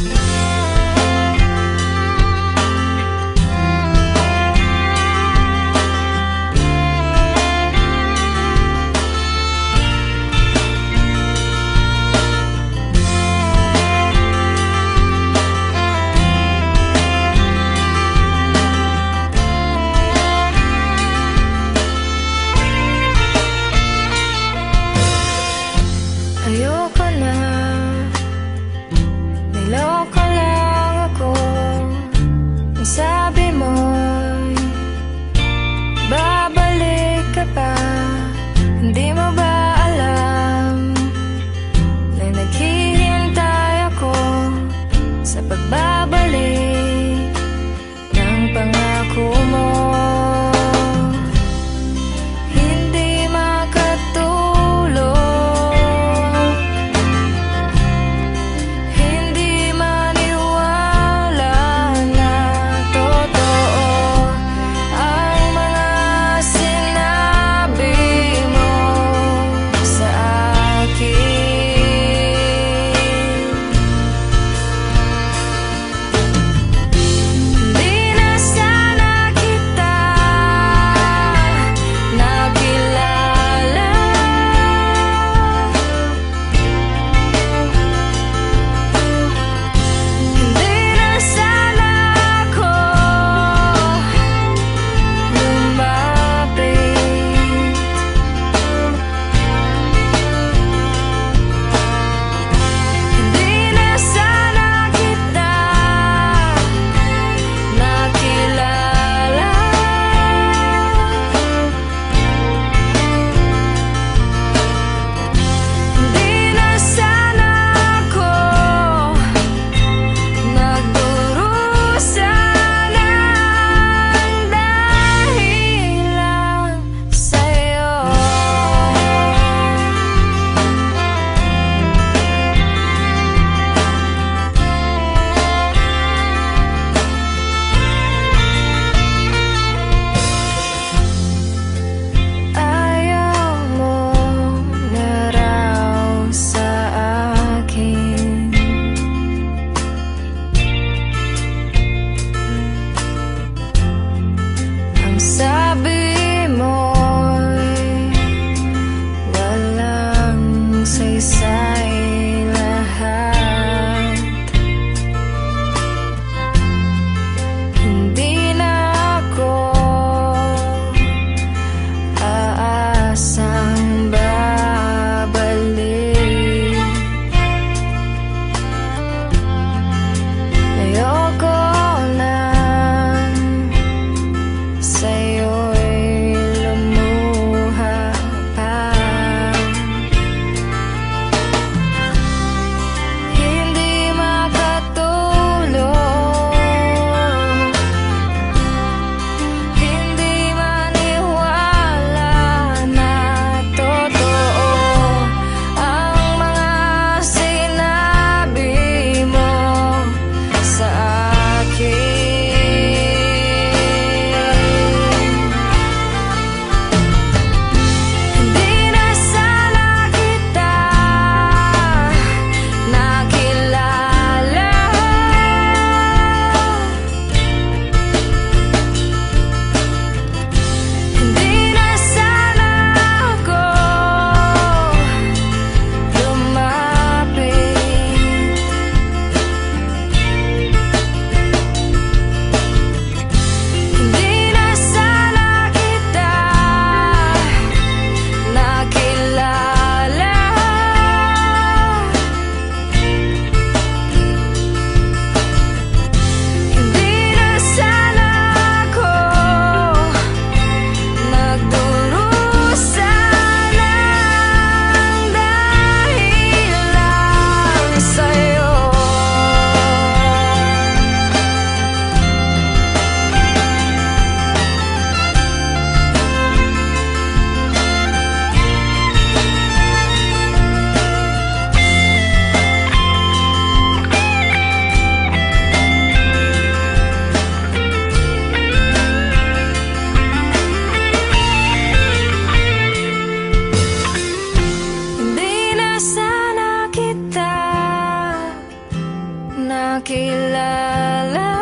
Ayoko pagbabalik himself. Makilala